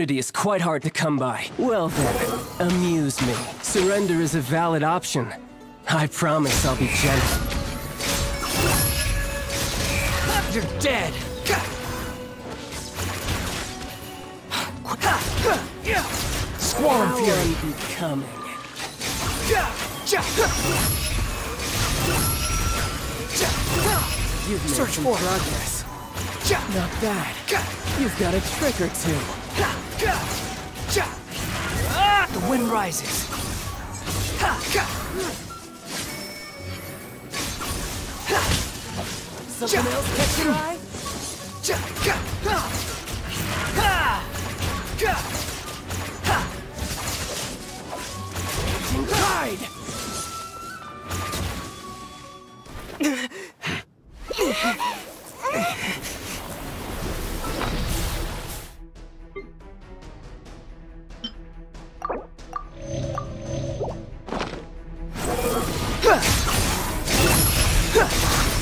opportunity is quite hard to come by. Well then, amuse me. Surrender is a valid option. I promise I'll be gentle. You're dead! Squall How Fury! You've made Search some for progress. Not bad. You've got a trick or two. The wind rises. Something else catch your eye? Tide!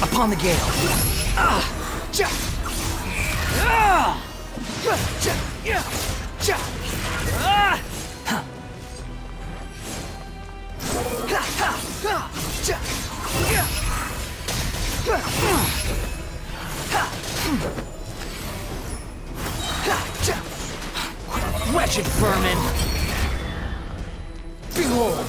Upon the gale. Ah. Wretched vermin! Behold!